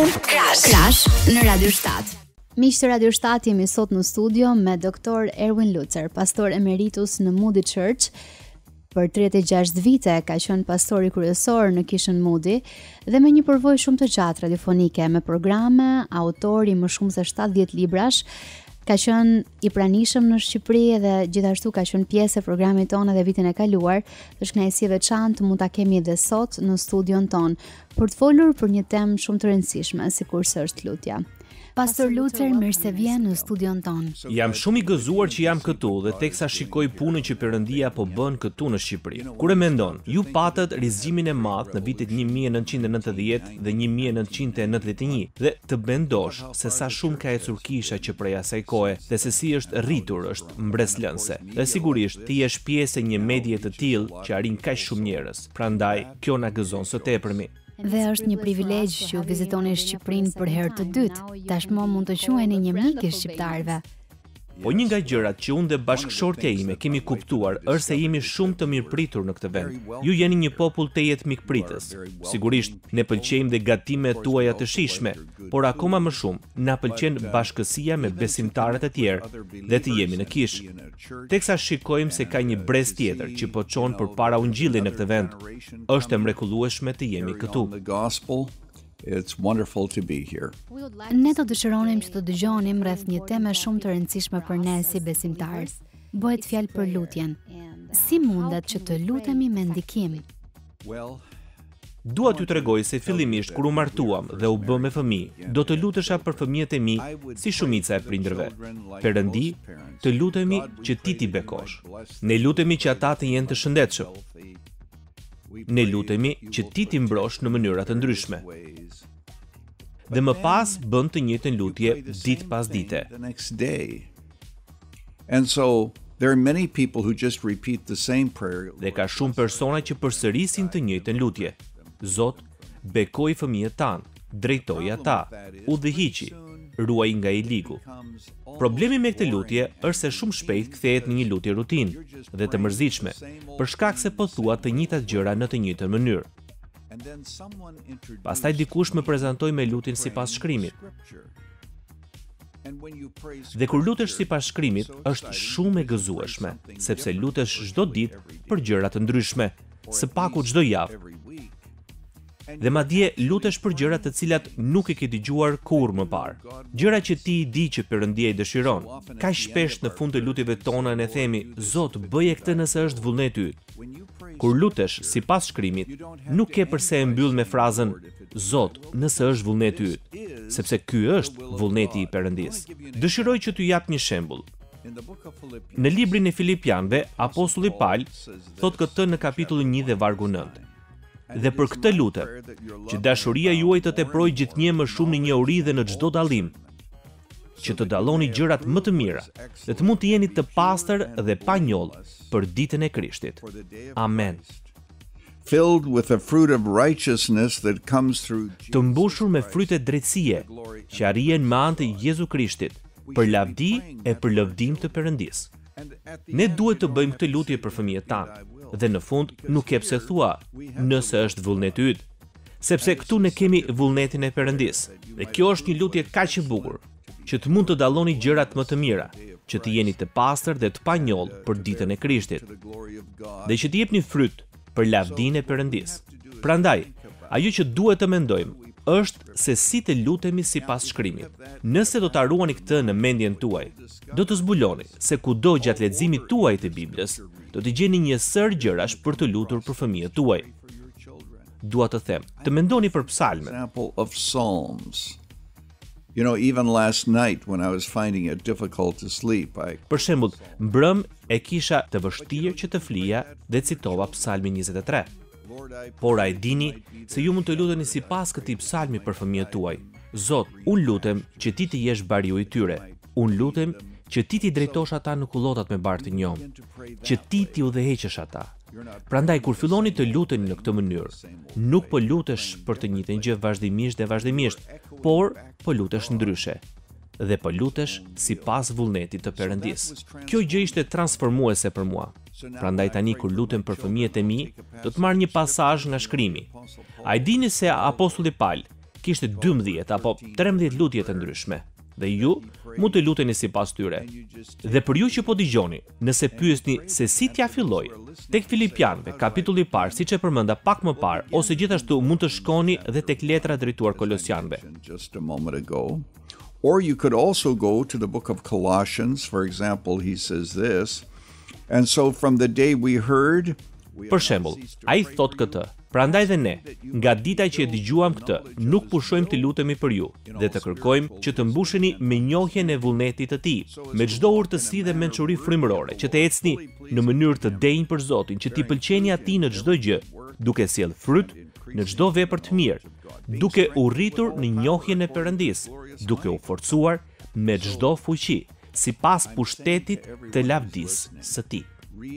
Krash në Radio 7. Miq të Radio 7 jemi sot në studio me Dr. Erwin Lutzer, pastor emeritus në Moody Church. Për 36 vite ka qenë pastori kryesor në Kishën Moody dhe me një përvojë shumë të gjatë radiofonike me programe, autor i më shumë se 70 librash, ka qenë i pranishëm në Shqipëri dhe gjithashtu ka qenë pjesë e programit tonë edhe vitin e kaluar. Është kënaqësi e veçantë të mund ta kemi edhe sot në studion tonë për të folur për një temë shumë të rëndësishme, sikurse është lutja. Pastor Lutzer, mirë se vjen në studion tonë. Jam shumë i gëzuar që jam këtu dhe teksa shikoj punën që Perëndia po bën këtu në Shqipëri. Kur e mendon, ju patët rizgjimin e madh në vitet 1990 dhe 1991 dhe të mendosh se sa shumë ka ecur kisha që prej asaj kohe dhe se si është rritur, është mbresëlënëse. Dhe sigurisht, të jesh pjesë e një medie të tillë që arrin kaq shumë njerëz, prandaj kjo na gëzon së tepërmi. Dhe është një privilegj që ju vizitoni Shqipërinë për herë të dytë. Tashmë mund të quheni një mik i shqiptarëve. Po një nga gjërat që unë dhe bashkëshortja ime kemi kuptuar është se jemi shumë të mirëpritur në këtë vend. Ju jeni një popull tejet mikpritës. Sigurisht, ne pëlqejmë dhe gatimet tuaja të shijshme, por akoma më shumë, na pëlqen bashkësia me besimtarët e tjerë dhe të jemi në kishë. Teksa shikojmë se ka një brez tjetër që po çon përpara ungjillin në këtë vend, është e mrekullueshme të jemi këtu. It's wonderful to be here. Ne do të dëshironim që të dëgjonim rreth një teme shumë të rëndësishme për ne si besimtarë. Bëhet fjalë për lutjen. Si mundet që të lutemi me ndikim? Dua t'ju tregoj se fillimisht kur u martuam dhe u bëmë me fëmijë, do të lutesha për fëmijët e mi si shumica e prindërve, Perëndi, të lutemi që ti t'i bekosh. Ne lutemi që ata të jenë të shëndetshëm. Ne lutemi që ti t'i mbrosh në mënyra të ndryshme. Dhe më pas bën të njëjtën lutje ditë pas dite. And so there are many people who just repeat the same prayer. Dhe ka shumë persona që përsërisin të njëjtën lutje. Zot, bekoji fëmijët tanë, drejtoji ata, udhëhiqi, ruaji nga i ligu. Problemi me këtë lutje është se shumë shpejt kthehet në një lutje rutinë dhe të mërzitshme, për shkak se po thua të njëjtat gjëra në të njëjtën mënyrë. Pastaj dikush më prezantoi me lutjen sipas shkrimit. Dhe kur lutesh sipas shkrimit, është shumë e gëzueshme, sepse lutesh çdo ditë për gjëra të ndryshme, së paku çdo javë. Dhe madje lutesh për gjëra të cilat nuk i ke dëgjuar kurrë më parë, gjëra që ti i di që Perëndia i dëshiron. Kaq shpesh në fund të lutjeve tona ne themi, Zot, bëje këtë nëse është vullneti yt. Kur lutesh sipas Shkrimit, nuk ke përse e mbyll me frazën Zot, nëse është vullneti yt, sepse ky është vullneti i Perëndisë. Dëshiroj që t'ju jap një shembull. Në librin e Filipianëve, apostulli Pal thotë këtë në kapitullin një dhe vargu nëntë, Dhe për këtë lutem, që dashuria juaj të teprojë gjithnjë e më shumë në njohuri dhe në çdo dallim, që të dalloni gjërat më të mira dhe të mund të jeni të pastër dhe pa njollë për ditën e Krishtit. Amen. Filled with the fruit of righteousness that comes through Të mbushur me fryte drejtësie që arrihen me anë të Jezu Krishtit për lavdi e për lëvdim të Perëndisë. Ne duhet të bëjmë këtë lutje për fëmijët tanë dhe në fund nuk ke pse thua nëse është vullneti yt. sepse këtu ne kemi vullnetin e Perëndisë. Dhe kjo është një lutje kaq e bukur, që të mund të dalloni gjërat më të mira, që të jeni të pastër dhe të panjollë për ditën e Krishtit, dhe që të jepni fryt për lavdinë e Perëndisë. Prandaj, ajo që duhet të mendojmë është se si të lutemi sipas shkrimit. Nëse do ta ruani këtë në mendjen tuaj, do të zbuloni se kudo gjatë leximit tuaj të Biblës, do të gjeni një sërë gjërash për t'u lutur për fëmijët tuaj. Dua të them, të mendoni për psalmet. You know, even last night when I was finding it difficult to sleep, I Për shembull, mbrëmë e kisha të vështirë që të flija dhe citova Psalmin 23. Por a e dini se ju mund të luteni sipas këtij psalmi për fëmijët tuaj. Zot, unë lutem që ti të jesh bariu i tyre, Unë lutem që ti t'i drejtosh ata në kullotat me bar të njomë, që ti t'i udhëheqësh ata. Prandaj kur filloni të luteni në këtë mënyrë, nuk po lutesh për të njëjtën gjë vazhdimisht dhe vazhdimisht, por po lutesh ndryshe dhe po lutesh sipas vullnetit të Perëndisë. Kjo gjë ishte transformuese për mua. Prandaj tani kur lutem për fëmijët e mi, do të marr një pasazh nga Shkrimi. A e dini se apostulli Pal kishte 12 apo 13 lutje të ndryshme dhe ju mund të luteni sipas tyre. Dhe për ju që po dëgjoni, nëse pyesni se si t'ia filloj, tek Filipianëve, kapitulli i parë, siç e përmenda pak më parë, ose gjithashtu mund të shkoni dhe tek letra drejtuar Kolosianëve. Or you could also go to the book of Colossians, for example, he says this, and so from the day we heard, Për shembull, ai thotë këtë, Prandaj dhe ne, nga dita që e dëgjuam këtë, nuk pushojmë të lutemi për ju dhe të kërkojmë që të mbusheni me njohjen e vullnetit të Tij, me çdo urtësi dhe mençuri frymërore, që të ecni në mënyrë të denjë për Zotin, që t'i pëlqeni Atij në çdo gjë, duke sjellë fryt në çdo vepër të mirë, duke u rritur në njohjen e Perëndisë, duke u forcuar me çdo fuqi. sipas pushtetit të lavdisë së Tij.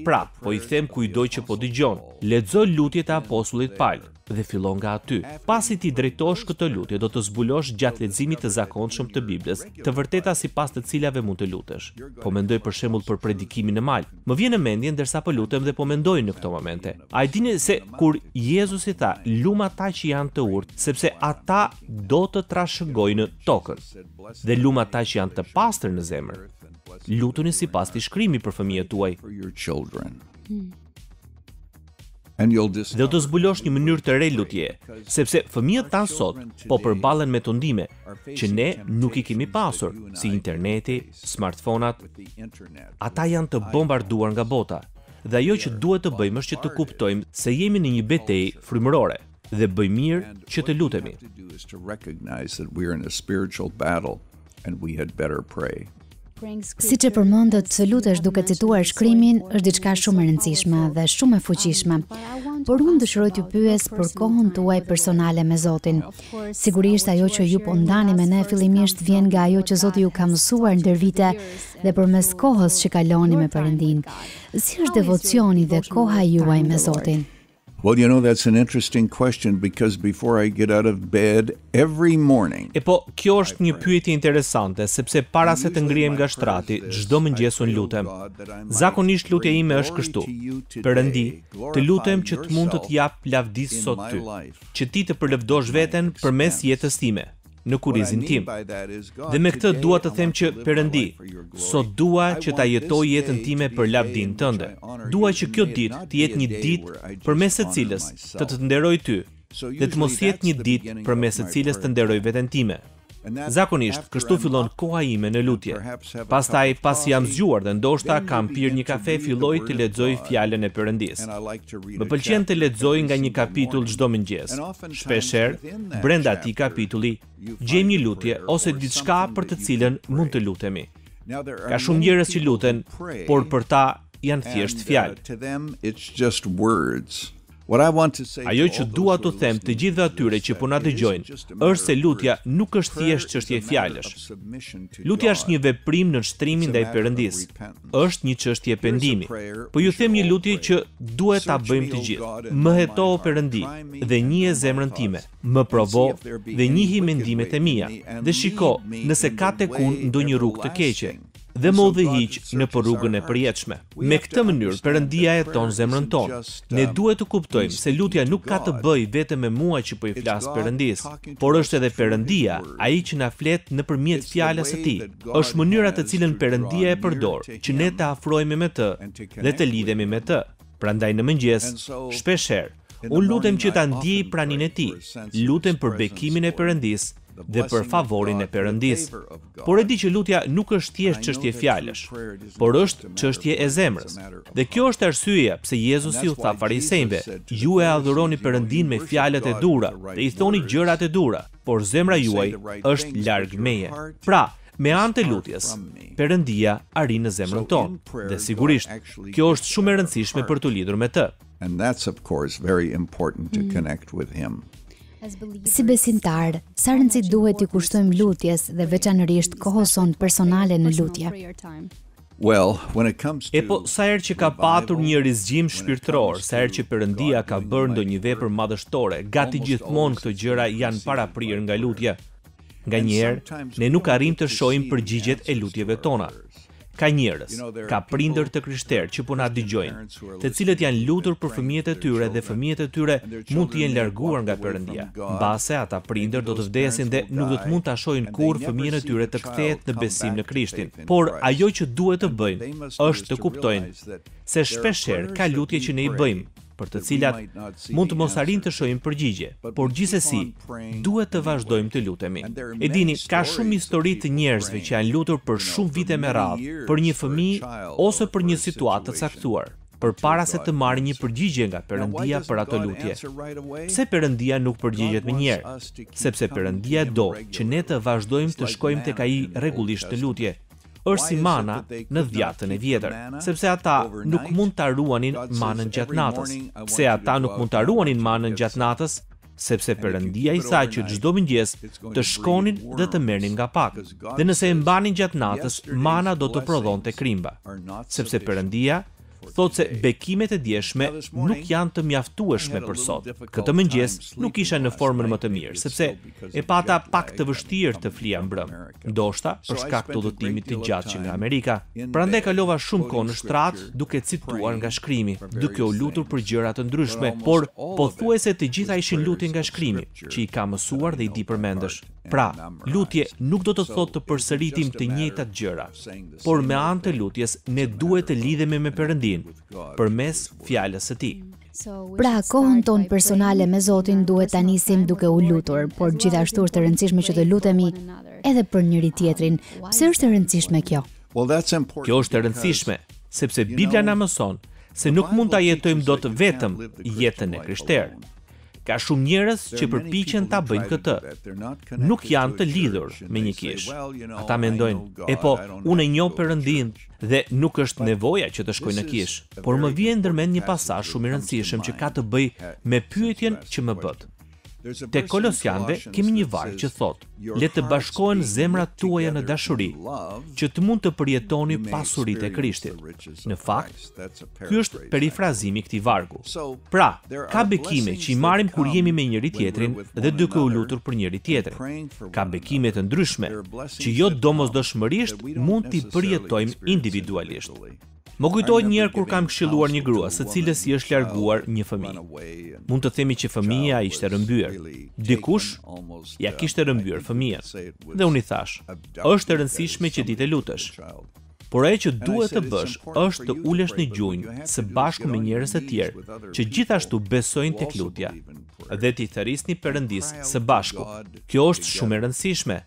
Pra, po i them kujtdo që po dëgjon, lexo lutjet e apostullit Pal dhe fillo nga aty. Pasi t'i drejtosh këto lutje do të zbulosh gjatë leximit të zakonshëm të Biblës, të vërteta sipas të cilave mund të lutesh. Po mendoj për shembull për predikimin në mal. Më vjen në mendje ndërsa po lutem dhe po mendoj në këto momente. A e dini se kur Jezusi tha, "Lum ata që janë të urtë, sepse ata do të trashëgojnë tokën." dhe lum ata që janë të pastër në zemër. Lutuni sipas këtij shkrimi për fëmijët tuaj. Dhe do të zbulosh një mënyrë të re lutje, sepse fëmijët tanë sot po përballen me tundime që ne nuk i kemi pasur, si interneti, smartfonat. Ata janë të bombarduar nga bota, dhe ajo që duhet të bëjmë është që të kuptojmë se jemi në një betejë frymërore. dhe bëjmë mirë që të lutemi. Siç e përmendët, të lutesh duke cituar shkrimin është diçka shumë e rëndësishme dhe shumë e fuqishme. Por unë dëshiroj t'ju pyes për kohën tuaj personale me Zotin. Sigurisht ajo që ju po ndani me ne fillimisht vjen nga ajo që Zoti ju ka mësuar ndër vite dhe përmes kohës që kaloni me Perëndin. Si është devocioni dhe koha juaj me Zotin? Well you know that's an interesting question because before I get out of bed every morning. E po, kjo është një pyetje interesante sepse para se të ngrihem nga shtrati, çdo mëngjes unë lutem. Zakonisht lutja ime është kështu: Perëndi, të lutem që të mund të të jap lavdi sot ty, që ti të përlëvdosh veten përmes jetës time. në kurrizin tim. Dhe me këtë dua të them që Perëndi, sot dua që ta jetoj jetën time për lavdinë tënde. Dua që kjo ditë të jetë një ditë përmes së cilës të të nderoj ty dhe të mos jetë një ditë përmes së cilës të nderoj veten time. Zakonisht, kështu fillon koha ime në lutje. Pastaj, pasi jam zgjuar dhe ndoshta kam pirë një kafe, filloj të lexoj fjalën e Perëndisë. Më pëlqen të lexoj nga një kapitull çdo mëngjes. Shpeshherë, Brenda atij kapitulli gjejmë një lutje ose diçka për të cilën mund të lutemi. Ka shumë njerëz që luten, por për ta janë thjesht uh, fjalë. Ajo që dua t'u them të gjithëve atyre që po na dëgjojnë, është se lutja nuk është thjesht çështje fjalësh. Lutja është një veprim nënshtrimi ndaj Perëndisë. Është një çështje pendimi. Po ju them një lutje që duhet ta bëjmë të gjithë. Më heto o Perëndi dhe njihe zemrën time. Më provo dhe njihi mendimet e mia dhe shiko nëse ka tek unë ndonjë rrugë të keqe dhe më udhëhiq nëpër rrugën e përjetshme. Me këtë mënyrë Perëndia heton zemrën tonë. Ne duhet të kuptojmë se lutja nuk ka të bëjë vetëm me mua që po i flas Perëndisë, por është edhe Perëndia ai që na flet nëpërmjet fjalës së tij. është mënyra të cilën Perëndia e përdor që ne të afrohemi me të dhe të lidhemi me të. Prandaj në mëngjes, shpeshherë, unë lutem që ta ndiej praninë e Tij, lutem për bekimin e Perëndisë dhe për favorin e Perëndisë. Por e di që lutja nuk është thjesht çështje fjalësh, por është çështje e zemrës. Dhe kjo është arsyeja pse Jezusi u tha farisenjve, Ju e adhuroni Perëndinë me fjalët e duhura dhe i thoni gjërat e duhura, por zemra juaj është larg meje. Pra, me anë të lutjes, Perëndia arrin në zemrën tonë dhe sigurisht kjo është shumë e rëndësishme për t'u lidhur me të. And that's of course very important to mm. connect with him. Si besimtarë, sa rëndësi duhet t'i kushtojmë lutjes dhe veçanërisht kohës sonë personale në lutje? Epo, sa herë që ka patur një rizgjim shpirtëror, sa herë që Perëndia ka bërë ndonjë vepër madhështore, gati gjithmonë këto gjëra janë paraprirë nga lutja. Nganjëherë, ne nuk arrijmë të shohim përgjigjet e lutjeve tona. Ka njerëz, ka prindër të krishterë që po na dëgjojnë, të cilët janë lutur për fëmijët e tyre dhe fëmijët e tyre mund të jenë larguar nga Perëndia. Mbase, ata prindër do të vdesin dhe nuk do të mund ta shohin kurrë fëmijën e tyre të kthehet në besim në Krishtin. Por ajo që duhet të bëjmë është të kuptojmë se shpeshherë ka lutje që ne i bëjmë, për të cilat mund të mos arrijmë të shohim përgjigje, por gjithsesi duhet të vazhdojmë të lutemi. E dini, ka shumë histori të njerëzve që janë lutur për shumë vite me radhë për një fëmijë ose për një situatë të caktuar. përpara se të marrin një përgjigje nga Perëndia për ato lutje. Pse Perëndia nuk përgjigjet menjëherë? Sepse Perëndia do që ne të vazhdojmë të shkojmë tek ai rregullisht në lutje. Është si mana në dhjatën e vjetër, sepse ata nuk mund ta ruanin manën gjatë natës. Pse ata nuk mund ta ruanin manën gjatë natës? sepse Perëndia i tha që çdo mëngjes të shkonin dhe të merrnin nga pak, dhe nëse e mbanin gjatë natës, mana do të prodhonte krimba. Sepse Perëndia thotë se bekimet e djeshme nuk janë të mjaftueshme për sot. Këtë mëngjes nuk isha në formën më të mirë, sepse e pata pak të vështirë të flija mbrëmë. ndoshta për shkak të udhëtimit të gjatë që nga Amerika. Prandaj kalova shumë kohë në shtrat duke cituar nga shkrimi, duke u lutur për gjëra të ndryshme, por pothuajse të gjitha ishin lutje nga shkrimi, që i kam mësuar dhe i di përmendësh. Pra, lutje nuk do të thotë të përsërisim të njëjtat gjëra, por me anë të lutjes ne duhet të lidhemi me Perëndinë përmes fjalës së tij. Pra, kohën tonë personale me Zotin duhet ta nisim duke u lutur, por gjithashtu është e rëndësishme që të lutemi edhe për njëri-tjetrin. Pse është e rëndësishme kjo? Kjo është e rëndësishme sepse Bibla na mëson se nuk mund ta jetojmë dot vetëm jetën e krishterë. Ka shumë njerëz që përpiqen ta bëjnë këtë. Nuk janë të lidhur me një kishë. Ata mendojnë, "E po, unë e njoh Perëndinë, Dhe nuk është nevoja që të shkoj në kishë, por më vjen ndër mend një pasazh shumë i rëndësishëm që ka të bëjë me pyetjen që më bëtë. Tek Kolosianëve kemi një varg që thotë, Le të bashkohen zemrat tuaja në dashuri, që të mund të përjetoni pasuritë e Krishtit. Në fakt, Ky është perifrazimi i këtij vargu. Pra, ka bekime që i marrim kur jemi me njëri-tjetrin dhe duke u lutur për njëri-tjetrin. Ka bekime të ndryshme që jo domosdoshmërisht mund t'i përjetojmë individualisht. Më kujtohet një herë kur kam këshilluar një grua së cilës i është larguar një fëmijë. Mund të themi që fëmija ishte rrëmbyer. Dikush ia kishte rrëmbyer fëmijën. Dhe unë i thashë, "Është e rëndësishme që ti të lutesh." Por ajo që duhet të bësh është të ulesh në gjunjë së bashku me njerëz të tjerë që gjithashtu besojnë tek lutja dhe t'i thërrisni Perëndisë së bashku. Kjo është shumë e rëndësishme,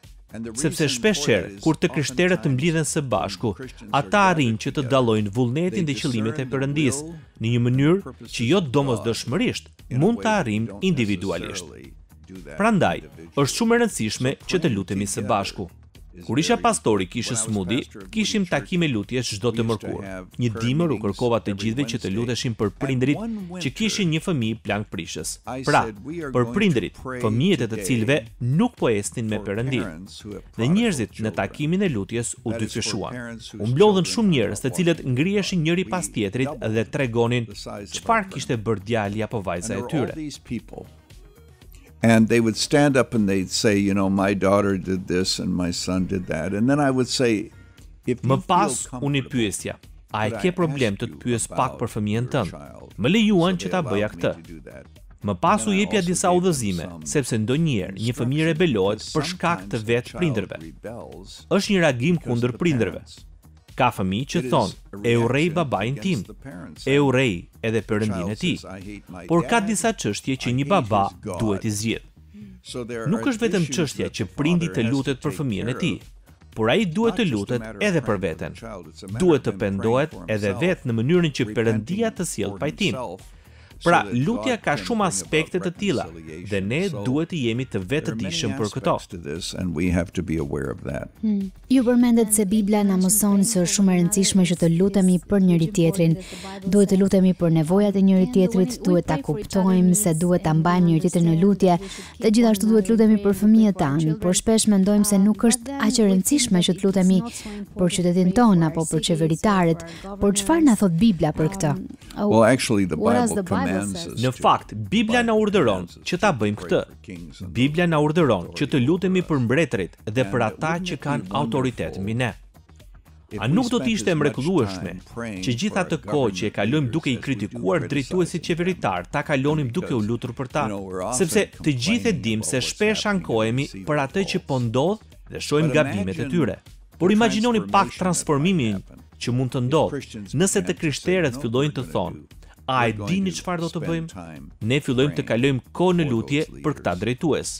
sepse shpeshherë kur të krishterët të mblidhen së bashku, ata arrijnë që të dallojnë vullnetin dhe qëllimet e Perëndisë në një mënyrë që jo domosdoshmërisht mund ta arrijmë individualisht. Prandaj, është shumë e rëndësishme që të lutemi së bashku. Kur isha pastor i Kishës Moody, kishim takime lutjesh çdo të mërkurë. Një dimër u kërkova të gjithëve që të luteshin për prindërit që kishin një fëmijë plangprishës. Pra, për prindërit, fëmijët e të cilëve nuk po ecnin me Perëndinë. Dhe njerëzit në takimin e lutjes u dyfishuan. U mblodhën shumë njerëz, të cilët ngriheshin njëri pas tjetrit dhe tregonin çfarë kishte bërë djali apo vajza e tyre. And they would stand up and they'd say, you know, my daughter did this and my son did that. And then I would say, if you Më pas unë i pyesja, a e ke problem të të pyes pak për fëmijën tënd? Më lejuan që ta bëja këtë. Më pas u jepja disa udhëzime, sepse ndonjëherë një fëmijë rebelohet për shkak të vet prindërve. Është një reagim kundër prindërve. Ka fëmijë që thonë, E urrej babain tim. E urrej edhe Perëndinë e tij. Por ka disa çështje që një baba duhet t'i zgjidhë. Nuk është vetëm çështja që prindi të lutet për fëmijën e tij, por ai duhet të lutet edhe për veten. Duhet të pendohet edhe vetë në mënyrën që Perëndia të sjellë pajtim. Pra, lutja ka shumë aspekte të tilla dhe ne duhet të jemi të vetëdijshëm për këto. Hmm. Ju përmendët se Bibla na mëson se është shumë e rëndësishme që të lutemi për njëri-tjetrin. Duhet të lutemi për nevojat e njëri-tjetrit, duhet ta kuptojmë se duhet ta mbajmë njëri-tjetrin në lutje dhe gjithashtu duhet të lutemi për fëmijët tanë, por shpesh mendojmë se nuk është aq e rëndësishme që të lutemi për qytetin tonë apo për qeveritarët. Por çfarë na thotë Bibla për këtë? Në fakt, Bibla na urdhëron që ta bëjmë këtë. Bibla na urdhëron që të lutemi për mbretërit dhe për ata që kanë autoritet mbi ne. A nuk do të ishte e mrekullueshme që gjithë atë kohë që e kalojmë duke i kritikuar drejtuesit qeveritarë ta kalonim duke u lutur për ta? Sepse të gjithë e dimë se shpesh ankohemi për atë që po ndodh dhe shohim gabimet e tyre. Por imagjinoni pak transformimin që mund të ndodhë, nëse të krishterët fillojnë të thonë, A e dini çfarë do të bëjmë? Ne fillojmë të kalojmë kohë në lutje për këta drejtues.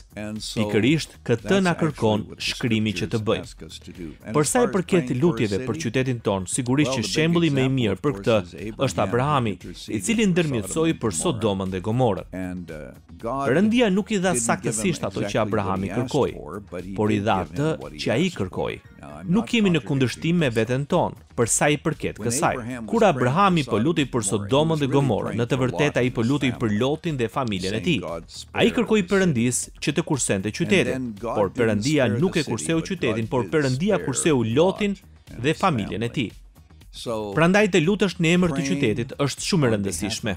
Pikërisht këtë na kërkon shkrimi që të bëjmë. Për sa i përket lutjeve për qytetin tonë, sigurisht që shembulli më i mirë për këtë është Abrahami, i cili ndërmjetësoi për Sodomën dhe Gomorën. Perëndia nuk i dha saktësisht ato që Abrahami kërkoi, por i dha atë që ai kërkoi. Nuk jemi në kundërshtim me veten tonë, për sa i përket kësaj. Kur Abrahami po lutej për Sodomën dhe Gomorën, në të vërtetë ai po lutej për Lotin dhe familjen e tij. Ai i kërkoi Perëndisë që të kursente qytetin, por Perëndia nuk e kurseu qytetin, por Perëndia kurseu Lotin dhe familjen e tij. Prandaj të lutesh në emër të qytetit është shumë e rëndësishme.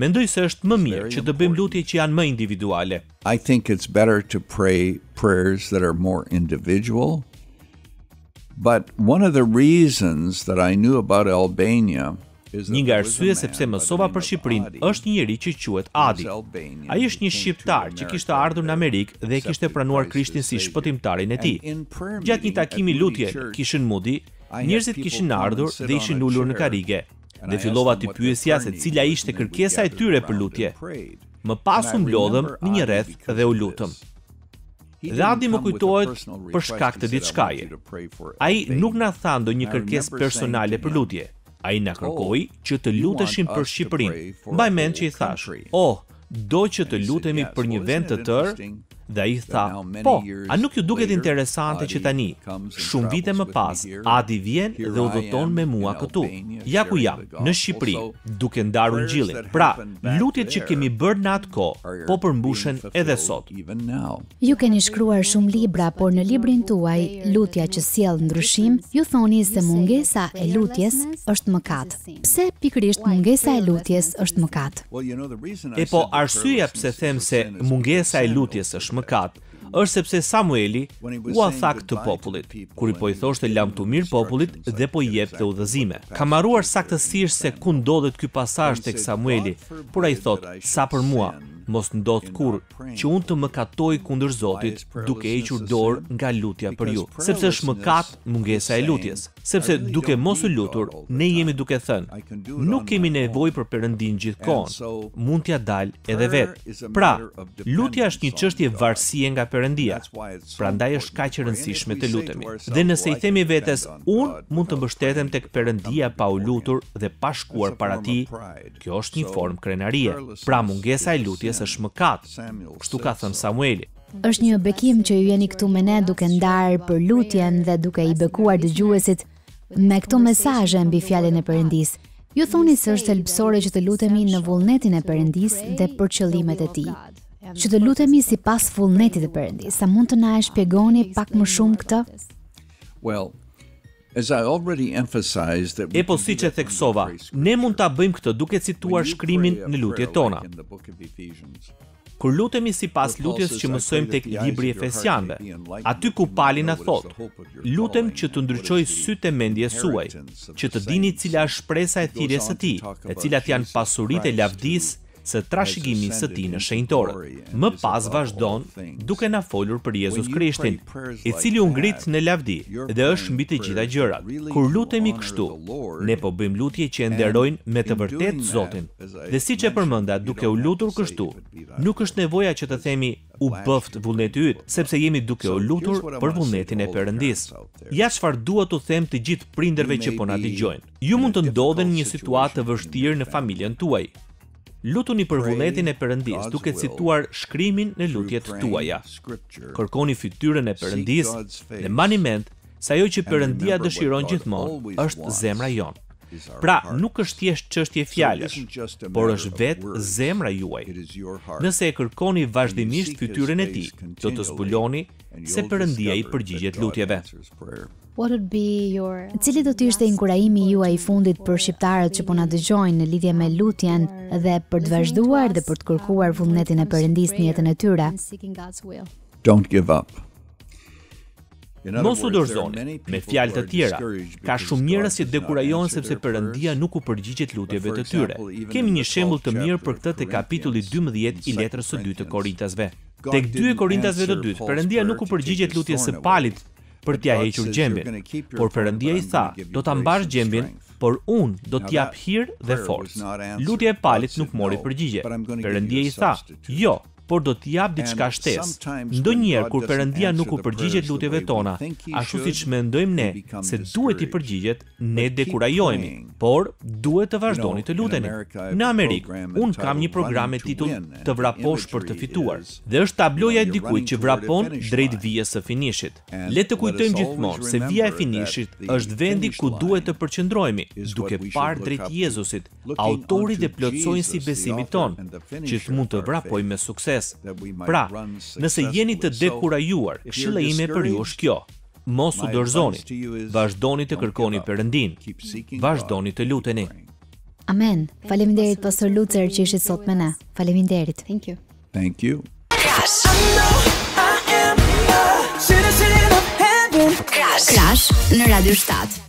Mendoj se është më mirë që të bëjmë lutje që janë më individuale. I think it's better to pray prayers that are more individual. But one of the reasons that I knew about Albania Një nga arsyet se pse mësova për Shqipërinë është një njeri që quhet Adi. Ai është një shqiptar që kishte ardhur në Amerikë dhe e kishte pranuar Krishtin si shpëtimtarin e tij. Gjatë një takimi lutjeje në Kishën Mudi, njerëzit kishin ardhur dhe ishin ulur në karrige. dhe fillova t'i pyesja se cila ishte kërkesa e tyre për lutje. Më pas u mblodhëm në një rreth dhe u lutëm. Dhe Adi më kujtohet për shkak të diçkaje. Ai nuk na tha ndonjë kërkesë personale për lutje. Ai na kërkoi oh, që të luteshim për Shqipërinë. Mbaj mend që i thashë: "Oh, Do që të lutemi për një vend të tërë? Dhe ai tha, Po, a nuk ju duket interesante që tani, shumë vite më pas, Adi vjen dhe udhëton me mua këtu? Ja ku jam, në Shqipëri, duke ndarë ungjillin. Pra, lutjet që kemi bërë në atë kohë, po përmbushen edhe sot. Ju keni shkruar shumë libra, por në librin tuaj, Lutja që sjell ndryshim, ju thoni se mungesa e lutjes është mëkat. Pse pikërisht mungesa e lutjes është mëkat? Epo, arsyeja pse them se mungesa e lutjes është mëkat, është sepse Samueli ua tha këtë popullit, kur ai po i thoshte lamtumirë popullit dhe po i jepte udhëzime. Kam harruar saktësisht se ku ndodhet ky pasazh tek Samueli, por ai thotë, sa për mua, mos ndodhtë kurrë që unë të mëkatoj kundër Zotit duke hequr dorë nga lutja për ju, sepse është mëkat mungesa e lutjes. Sepse duke mos u lutur, ne jemi duke thënë, nuk kemi nevojë për Perëndinë gjithë kohën, mund t'ia dal edhe vetë. Pra, lutja është një çështje varësie nga Perëndia. Prandaj është kaq e rëndësishme të lutemi. Dhe nëse i themi vetes, unë mund të mbështetem tek Perëndia pa u lutur dhe pa shkuar para tij, kjo është një formë krenarie. Pra mungesa e lutjes është mëkat, kështu ka thënë Samueli. Është një bekim që ju jeni këtu me ne duke ndarë për lutjen dhe duke i bekuar dëgjuesit me këto mesazhe mbi fjalën e Perëndisë. Ju thoni se është thelbësore që të lutemi në vullnetin e Perëndisë dhe për qëllimet e tij. Që të lutemi sipas vullnetit të Perëndisë. A mund të na e shpjegoni pak më shumë këtë? Well, E po siç e theksova, ne mund ta bëjmë këtë duke cituar Shkrimin në lutjet tona. Kur lutemi sipas lutjes që mësojmë tek Libri i Efesianëve, aty ku Pali na thotë, Lutem që të ndriçojë sytë e mendjes suaj, që të dini cila është shpresa e thirrjes së tij, e cilat janë pasuritë e lavdisë, së trashëgimisë së tij në shenjtorët. Më pas vazhdon duke na folur për Jezus Krishtin, i cili u ngrit në lavdi dhe është mbi të gjitha gjërat. Kur lutemi kështu, ne po bëjmë lutje që e nderojnë me të vërtetë Zotin. Dhe siç e përmenda duke u lutur kështu, nuk është nevoja që të themi u bëftë vullneti yt, sepse jemi duke u lutur për vullnetin e Perëndisë. Ja çfarë dua t'u them të gjithë prindërve që po na dëgjojnë. Ju mund të ndodheni në një situatë të vështirë në familjen tuaj. Lutuni për vullnetin e Perëndisë duke cituar Shkrimin në lutjet tuaja. Kërkoni fytyrën e Perëndisë dhe mbani mend se ajo që Perëndia dëshiron gjithmonë është zemra jonë. Pra, nuk është thjesht çështje fjalësh, por është vetë zemra juaj. Nëse e kërkoni vazhdimisht fytyrën e tij, do të zbuloni se Perëndia i përgjigjet lutjeve. What would be your Cili do të ishte inkurajimi juaj i fundit për shqiptarët që po na dëgjojnë në lidhje me lutjen dhe për të vazhduar dhe për të kërkuar vullnetin e Perëndisë në jetën e tyre? Don't give up. Mos u dorëzoni. Me fjalë të tjera, ka shumë njerëz që dekurajohen sepse Perëndia nuk u përgjigjet lutjeve të tyre. Kemi një shembull të mirë për këtë te kapitulli 12 i letrës së dytë të Korintasve. Tek 2 Korintasve të dytë, Perëndia nuk iu përgjigj lutjes së Palit, për t'ia hequr gjembin. Por Perëndia i tha, Do ta mbash gjembin, por Unë do të të jap hir dhe forcë. Lutja e Palit nuk mori përgjigje. Perëndia i tha, Jo, por do të të jap diçka shtesë. Ndonjëherë kur Perëndia nuk u përgjigjet lutjeve tona ashtu siç mendojmë ne se duhet t'i përgjigjet, Ne dekurajohemi, por duhet të vazhdoni të luteni. Në Amerikë, unë kam një program me titull Të vraposh për të fituar, dhe është tabloja e dikujt që vrapon drejt vijës së finishit. Le të kujtojmë gjithmonë se vija e finishit është vendi ku duhet të përqendrohemi, duke parë drejt Jezusit, Autorit dhe Plotësuesit të besimit tonë, që të mund të vrapojmë me sukses. Pra, nëse jeni të dekurajuar, këshilla ime për ju është kjo, Mos u dorëzoni. Vazhdoni të kërkoni Perëndinë. Vazhdoni të luteni. Amen. Faleminderit Pastor Lutzer që ishit sot me ne. Faleminderit. Thank you. Thank you. Crash. Crash në Radio 7.